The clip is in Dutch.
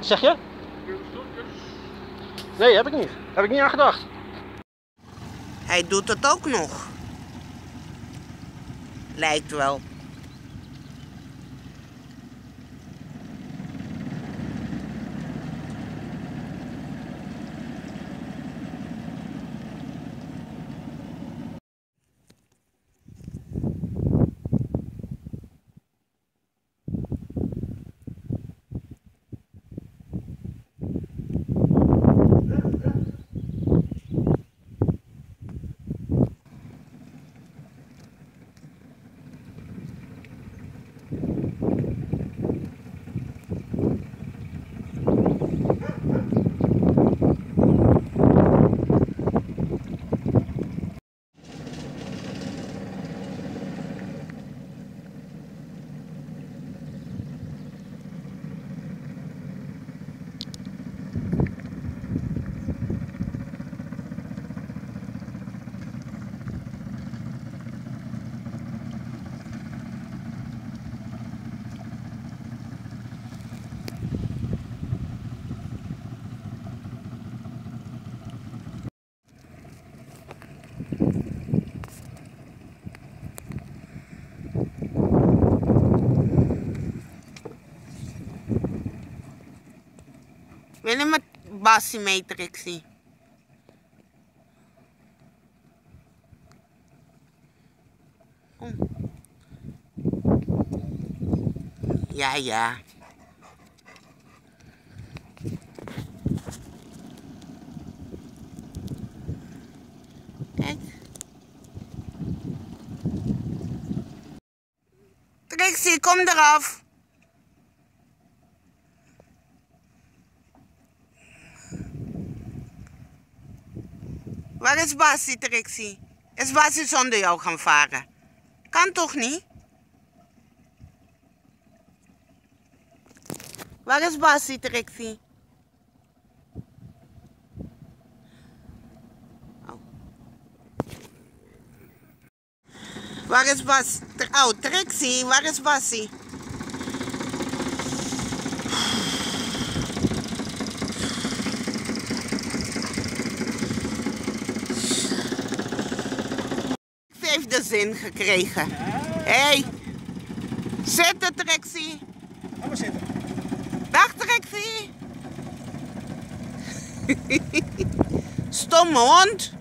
Zeg je? Nee, heb ik niet. Heb ik niet aan gedacht. Hij doet het ook nog. Lijkt wel. Wil je met Bassie mee, Trixie? Kom. Ja, ja. Kijk. Trixie, kom eraf. Waar is Basie, Trixie? Is Basie zonder jou gaan varen? Kan toch niet? Waar is Basie, Trixie? Oh. Waar is Bas? Oh, Trixie, waar is Basie? Zin gekregen. Hé, hey. zitten Trixie. Ga maar zitten. Dag Trixie. Stomme hond.